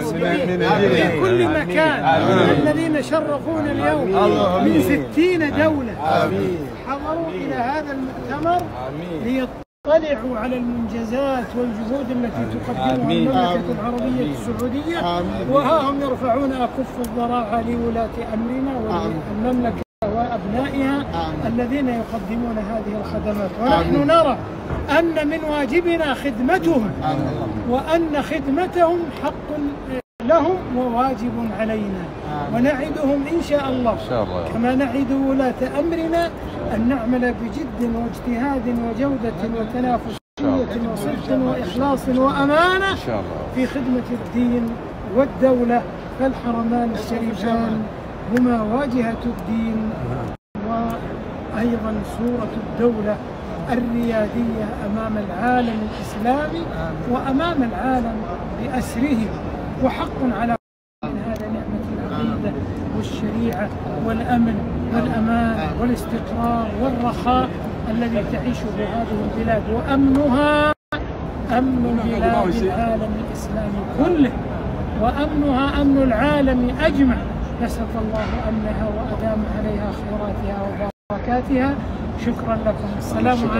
في كل مكان. الذين شرفونا اليوم من ستين دولة. حضروا إلى هذا المؤتمر ليطلعوا على المنجزات والجهود التي تقدمها المملكة العربية السعودية. وها هم يرفعون أكف الضراعة لولاة أمرنا وللمملكة. وأبنائها الذين يقدمون هذه الخدمات. ونحن نرى أن من واجبنا خدمتهم وأن خدمتهم حق لهم وواجب علينا. ونعدهم إن شاء الله. شاء الله. كما نعد ولاة أمرنا أن نعمل بجد واجتهاد وجودة وتنافسية وصدق وإخلاص وأمانة في خدمة الدين والدولة. فالحرمان الشريفان هما واجهة الدين. وأيضا صورة الدولة الريادية أمام العالم الإسلامي وأمام العالم بأسره. وحق على من هذا نعمة العقيدة والشريعة والأمن والأمان والاستقرار والرخاء الذي تعيشه هذه البلاد وأمنها أمن بلاد العالم الإسلامي كله. وأمنها أمن العالم أجمع. نسأل الله أمنها وأدام عليها خيراتها وبركاتها. شكرا لكم. السلام عليكم.